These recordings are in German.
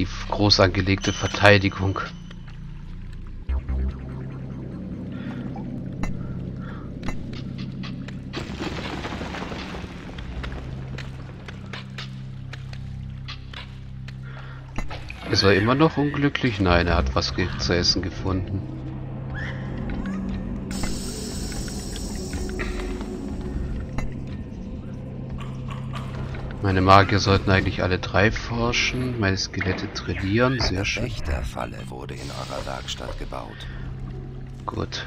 die groß angelegte Verteidigung. Ist er immer noch unglücklich? Nein, er hat was zu essen gefunden. Meine Magier sollten eigentlich alle drei forschen. Meine Skelette trainieren. Sehr schön. Wächterfalle wurde in eurer Werkstatt gebaut. Gut.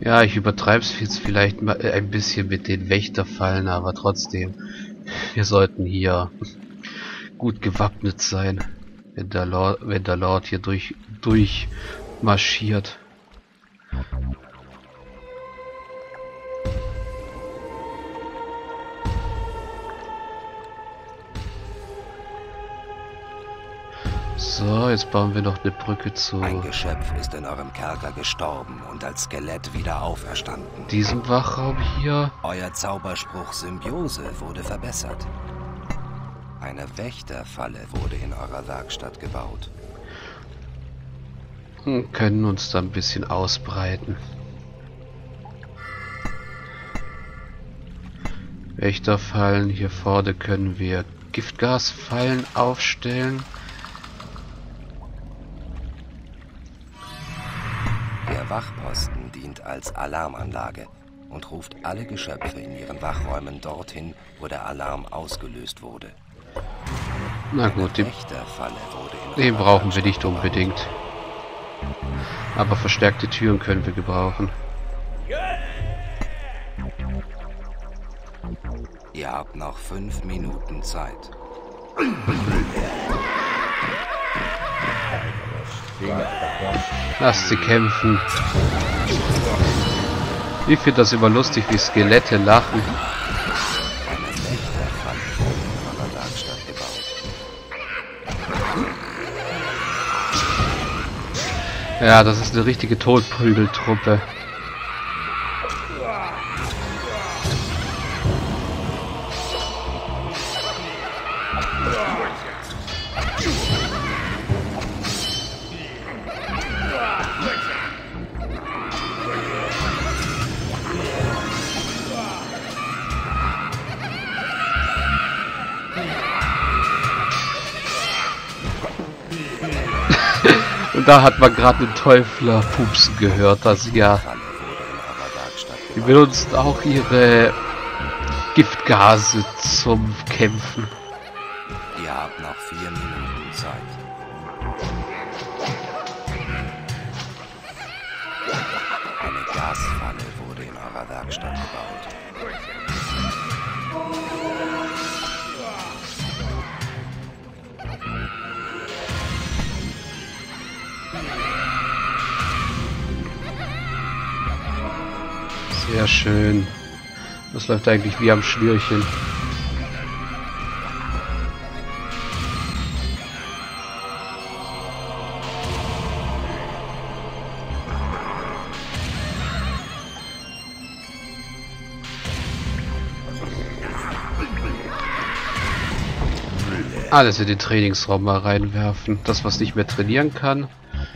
Ja, ich übertreibe es jetzt vielleicht mal äh, ein bisschen mit den Wächterfallen, aber trotzdem, wir sollten hier gut gewappnet sein, wenn der Lord, wenn der Lord hier durch, durch marschiert. So, jetzt bauen wir noch eine Brücke zu... Ein Geschöpf ist in eurem Kerker gestorben und als Skelett wieder auferstanden. Diesem Wachraum hier... Euer Zauberspruch Symbiose wurde verbessert. Eine Wächterfalle wurde in eurer Werkstatt gebaut. Hm, können uns da ein bisschen ausbreiten. Wächterfallen hier vorne können wir Giftgasfallen aufstellen. Als Alarmanlage und ruft alle Geschöpfe in ihren Wachräumen dorthin, wo der Alarm ausgelöst wurde. Na gut, den, den brauchen wir nicht unbedingt. Aber verstärkte Türen können wir gebrauchen. Ihr habt noch fünf Minuten Zeit. Lasst sie kämpfen. Ich finde das immer lustig, wie Skelette lachen. Ja, das ist eine richtige Todprügeltruppe. Und da hat man gerade den Teufler pupsen gehört, dass sie ja die benutzen auch ihre Giftgase zum Kämpfen. Ihr habt noch vier Minuten Zeit. Eine Gasfalle wurde in eurer Werkstatt gebaut. Sehr schön. Das läuft eigentlich wie am Schnürchen. Alles in den Trainingsraum mal reinwerfen. Das, was nicht mehr trainieren kann,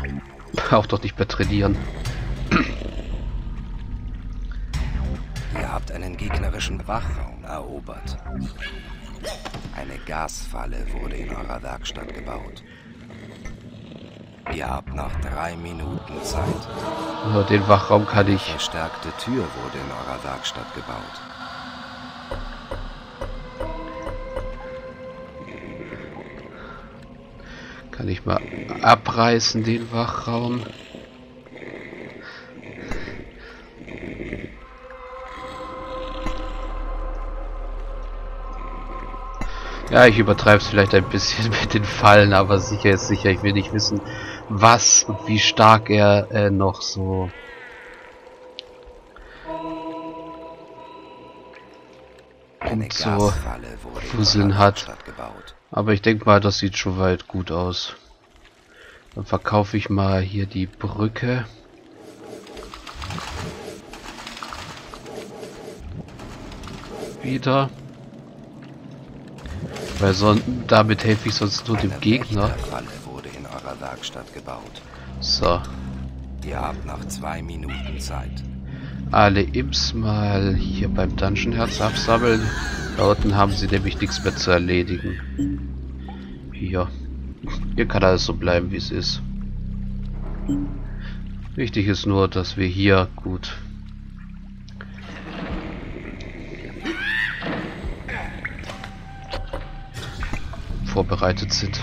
auch doch nicht mehr trainieren. Wachraum erobert. Eine Gasfalle wurde in eurer Werkstatt gebaut. Ihr habt noch drei Minuten Zeit. Also den Wachraum kann ich. Eine verstärkte Tür wurde in eurer Werkstatt gebaut. Kann ich mal abreißen, den Wachraum. Ja, ich übertreibe es vielleicht ein bisschen mit den Fallen, aber sicher ist sicher. Ich will nicht wissen, was und wie stark er äh, noch so und so Fusseln hat. Aber ich denke mal, das sieht schon weit gut aus. Dann verkaufe ich mal hier die Brücke. wieder. Weil son damit helfe ich sonst nur dem Gegner. So. Ihr habt noch zwei Minuten Zeit. Alle Imps mal hier beim Dungeon Herz absammeln. Da unten haben sie nämlich nichts mehr zu erledigen. Hier. Hier kann alles so bleiben, wie es ist. Wichtig ist nur, dass wir hier gut vorbereitet sind.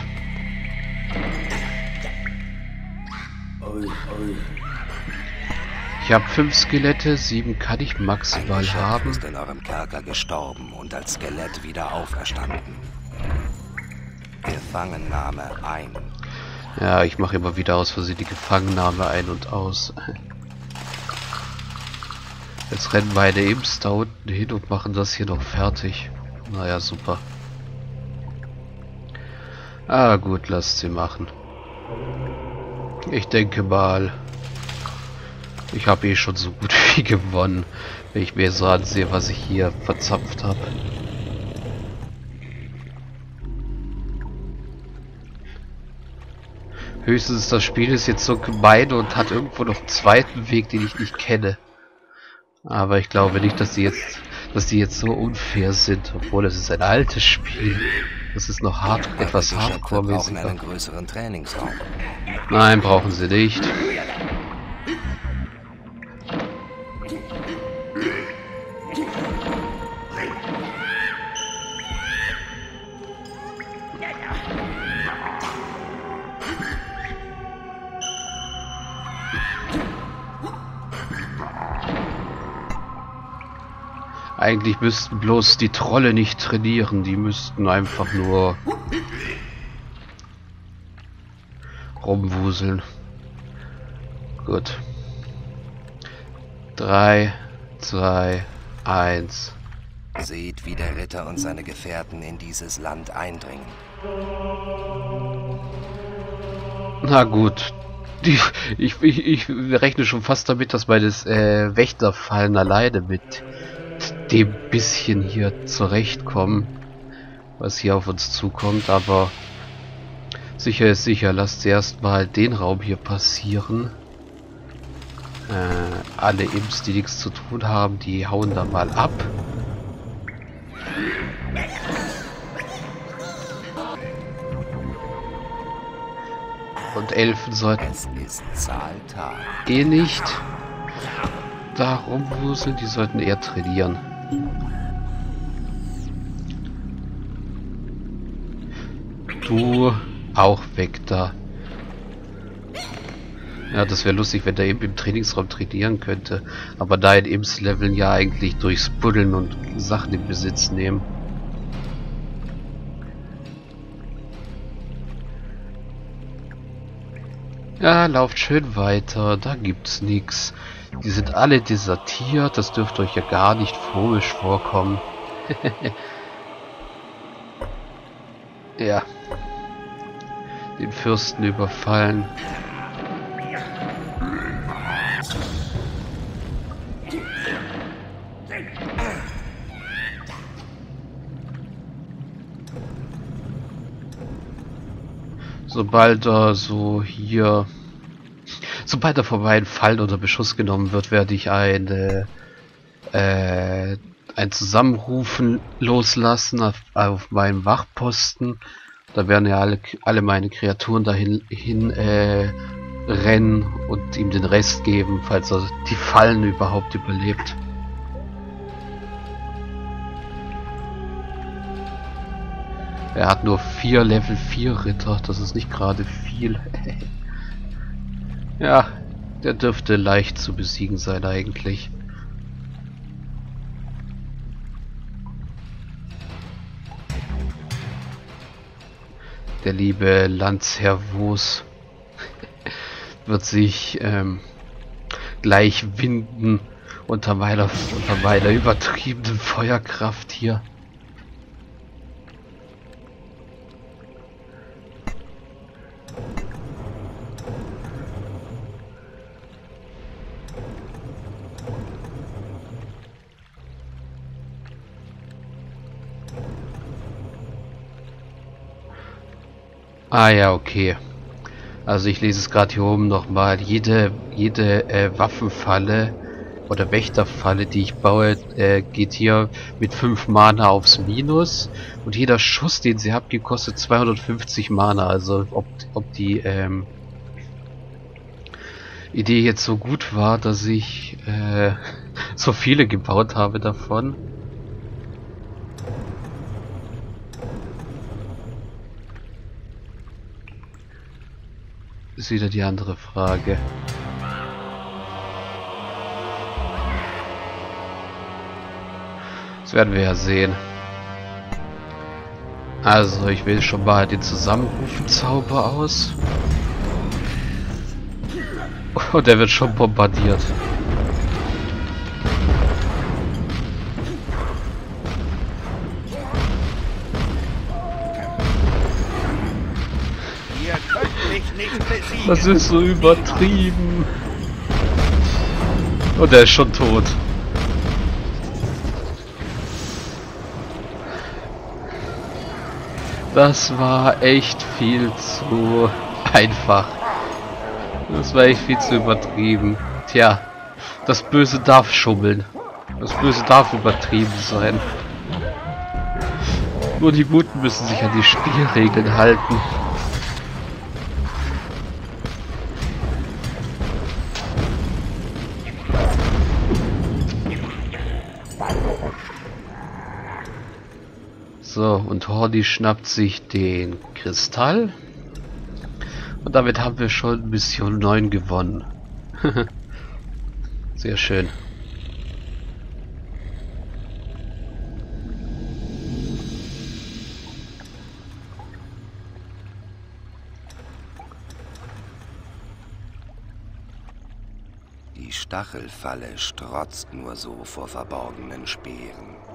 Ich habe fünf Skelette, sieben kann ich maximal Ein haben. ist in eurem Kerker gestorben und als Skelett wieder auferstanden. Gefangennahme ein. Ja, ich mache immer wieder aus Versehen die Gefangennahme ein und aus. Jetzt rennen meine Imps da unten hin und machen das hier noch fertig. Naja, super. Ah, gut, lasst sie machen. Ich denke mal, ich habe eh schon so gut wie gewonnen, wenn ich mir so ansehe, was ich hier verzapft habe. Höchstens das Spiel ist jetzt so gemein und hat irgendwo noch einen zweiten Weg, den ich nicht kenne. Aber ich glaube nicht, dass die jetzt, dass die jetzt so unfair sind, obwohl es ist ein altes Spiel. Das ist noch hart, etwas Trainingsraum. Nein, brauchen sie nicht. Eigentlich müssten bloß die Trolle nicht trainieren, die müssten einfach nur rumwuseln. Gut. 3, 2, 1. Seht, wie der Ritter und seine Gefährten in dieses Land eindringen. Na gut. Die, ich, ich, ich rechne schon fast damit, dass meine äh, Wächterfallen alleine mit dem bisschen hier zurechtkommen, was hier auf uns zukommt, aber sicher ist sicher. Lasst erstmal den Raum hier passieren. Äh, alle Imps, die nichts zu tun haben, die hauen da mal ab. Und Elfen sollten eh nicht da rumwuseln, die sollten eher trainieren. Du auch weg da. Ja, das wäre lustig, wenn der eben im Trainingsraum trainieren könnte. Aber da in Imps leveln ja eigentlich durchs Buddeln und Sachen in Besitz nehmen. Ja, lauft schön weiter, da gibt's nix. Die sind alle desertiert, das dürfte euch ja gar nicht komisch vorkommen. ja. Den Fürsten überfallen. Sobald er so hier Er von meinen Fallen unter Beschuss genommen wird, werde ich eine, äh, ein Zusammenrufen loslassen auf, auf meinem Wachposten. Da werden ja alle, alle meine Kreaturen dahin hin, äh, rennen und ihm den Rest geben, falls er die Fallen überhaupt überlebt. Er hat nur vier Level 4 Ritter, das ist nicht gerade viel. Ja, der dürfte leicht zu besiegen sein eigentlich. Der liebe Landsherr Wos wird sich ähm, gleich winden unter meiner, unter meiner übertriebenen Feuerkraft hier. Ah ja, okay. Also ich lese es gerade hier oben nochmal. Jede, jede äh, Waffenfalle oder Wächterfalle, die ich baue, äh, geht hier mit 5 Mana aufs Minus. Und jeder Schuss, den sie habt, kostet 250 Mana. Also ob, ob die ähm, Idee jetzt so gut war, dass ich äh, so viele gebaut habe davon. Ist wieder die andere Frage. Das werden wir ja sehen. Also, ich wähle schon mal den Zusammenrufenzauber aus. Und oh, der wird schon bombardiert. Das ist so übertrieben. Und er ist schon tot. Das war echt viel zu einfach. Das war echt viel zu übertrieben. Tja, das Böse darf schummeln. Das Böse darf übertrieben sein. Nur die Guten müssen sich an die Spielregeln halten. So, und Hordi schnappt sich den Kristall. Und damit haben wir schon Mission 9 gewonnen. Sehr schön. Die Stachelfalle strotzt nur so vor verborgenen Speeren.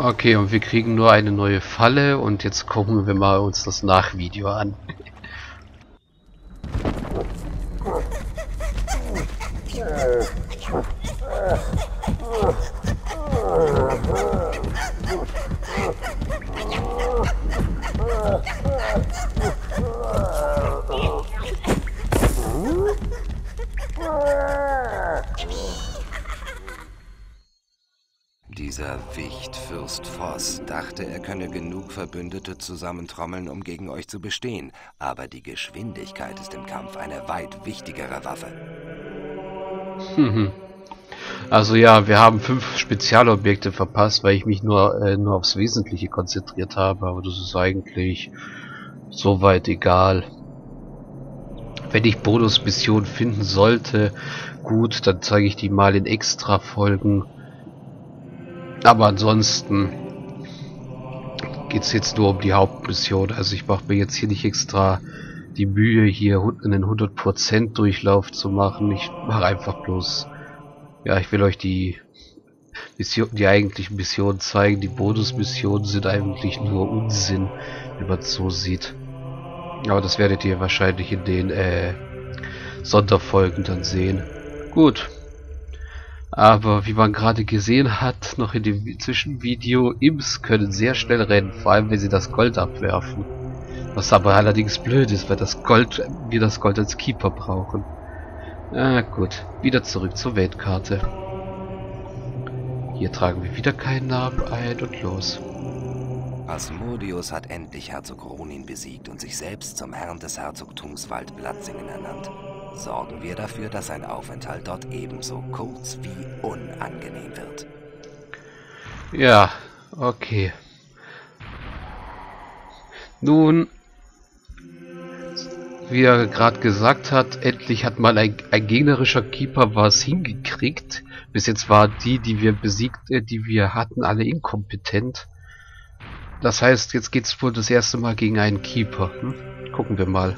Okay, und wir kriegen nur eine neue Falle und jetzt gucken wir mal uns das Nachvideo an. Dieser Wichtfürst Voss dachte, er könne genug Verbündete zusammentrommeln, um gegen euch zu bestehen. Aber die Geschwindigkeit ist im Kampf eine weit wichtigere Waffe. Mhm. Also ja, wir haben fünf Spezialobjekte verpasst, weil ich mich nur, äh, nur aufs Wesentliche konzentriert habe. Aber das ist eigentlich soweit egal. Wenn ich Bonusmissionen finden sollte, gut, dann zeige ich die mal in extra Folgen. Aber ansonsten geht es jetzt nur um die Hauptmission. Also ich mache mir jetzt hier nicht extra die Mühe, hier einen 100% Durchlauf zu machen. Ich mache einfach bloß... Ja, ich will euch die Mission, die eigentlichen Missionen zeigen. Die Bonusmissionen sind eigentlich nur Unsinn, wenn man es so sieht. Aber das werdet ihr wahrscheinlich in den äh, Sonderfolgen dann sehen. Gut. Aber wie man gerade gesehen hat, noch in dem Zwischenvideo, Imps können sehr schnell rennen, vor allem wenn sie das Gold abwerfen. Was aber allerdings blöd ist, weil das Gold, wir das Gold als Keeper brauchen. Ah gut, wieder zurück zur Weltkarte. Hier tragen wir wieder keinen Namen ein und los. Asmodeus hat endlich Herzog Ronin besiegt und sich selbst zum Herrn des Herzogtums Waldblatzingen ernannt sorgen wir dafür, dass ein Aufenthalt dort ebenso kurz wie unangenehm wird. Ja, okay. Nun, wie er gerade gesagt hat, endlich hat mal ein, ein, gegnerischer Keeper was hingekriegt. Bis jetzt war die, die wir besiegt, äh, die wir hatten, alle inkompetent. Das heißt, jetzt geht's wohl das erste Mal gegen einen Keeper. Hm? Gucken wir mal.